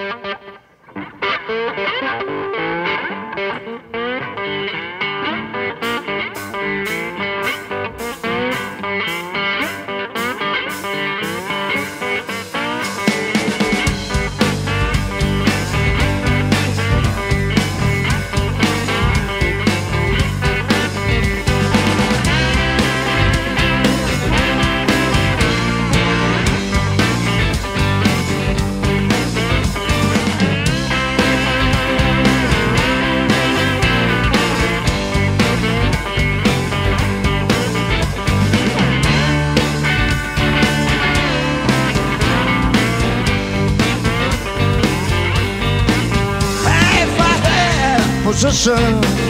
Hey, if I 我转。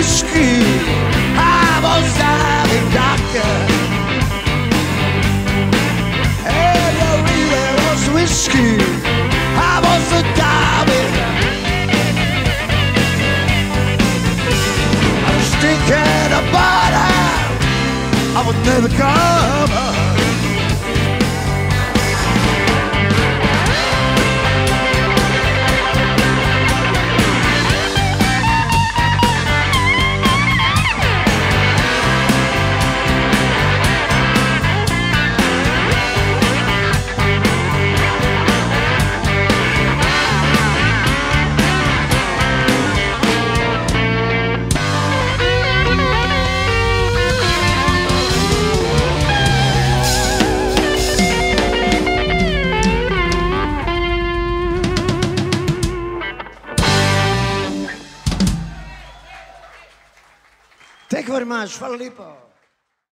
whiskey. I was sabe vodka Hey, yo really was a I'm about I was never gone irmãs, fala ali, pá.